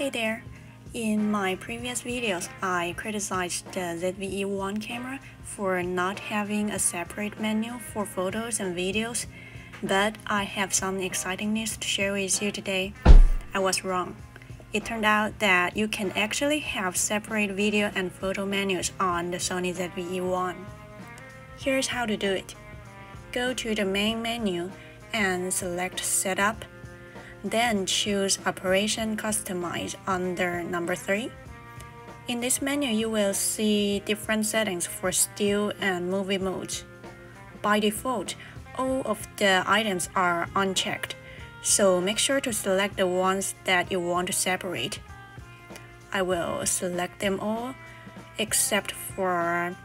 Hey there! In my previous videos, I criticized the ZVE1 camera for not having a separate menu for photos and videos, but I have some exciting news to share with you today. I was wrong. It turned out that you can actually have separate video and photo menus on the Sony ZVE1. Here's how to do it. Go to the main menu and select Setup then choose Operation Customize under number 3. In this menu, you will see different settings for still and movie modes. By default, all of the items are unchecked, so make sure to select the ones that you want to separate. I will select them all except for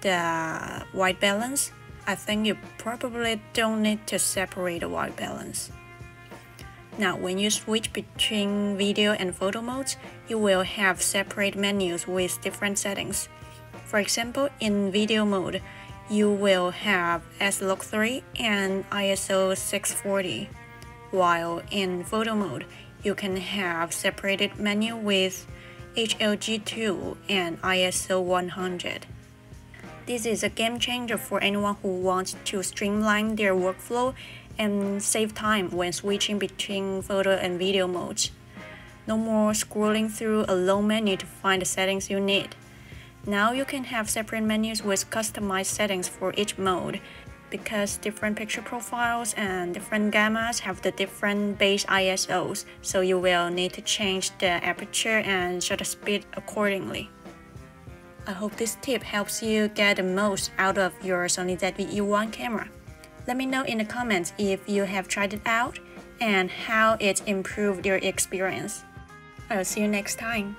the white balance. I think you probably don't need to separate the white balance. Now, when you switch between video and photo modes, you will have separate menus with different settings. For example, in video mode, you will have S-Log3 and ISO 640, while in photo mode, you can have separated menu with HLG2 and ISO 100. This is a game changer for anyone who wants to streamline their workflow and save time when switching between photo and video modes. No more scrolling through a long menu to find the settings you need. Now you can have separate menus with customized settings for each mode because different picture profiles and different gammas have the different base ISOs, so you will need to change the aperture and shutter speed accordingly. I hope this tip helps you get the most out of your Sony ZV-E1 camera. Let me know in the comments if you have tried it out and how it improved your experience. I'll see you next time.